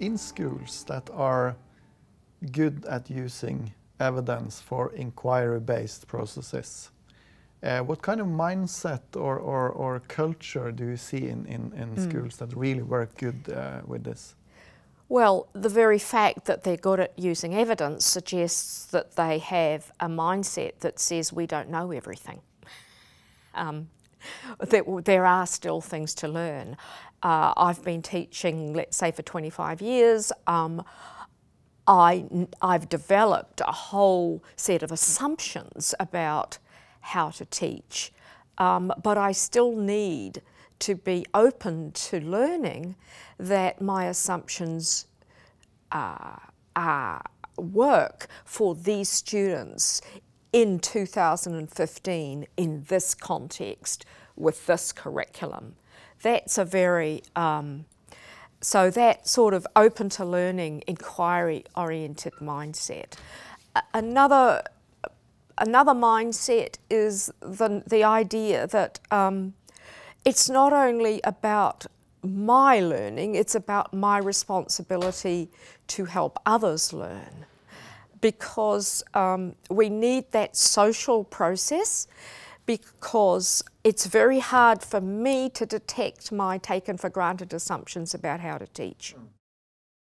in schools that are good at using evidence for inquiry-based processes, uh, what kind of mindset or, or, or, culture do you see in, in, in mm. schools that really work good uh, with this? Well, the very fact that they're good at using evidence suggests that they have a mindset that says we don't know everything. Um, there, there, are still things to learn. Uh, I've been teaching, let's say, for 25 years. Um, I, I've developed a whole set of assumptions about how to teach, um, but I still need to be open to learning that my assumptions uh, uh, work for these students in 2015 in this context with this curriculum. That's a very um, so that sort of open to learning, inquiry oriented mindset. Another, another mindset is the, the idea that um, it's not only about my learning, it's about my responsibility to help others learn. Because um, we need that social process because it's very hard for me to detect my taken for granted assumptions about how to teach.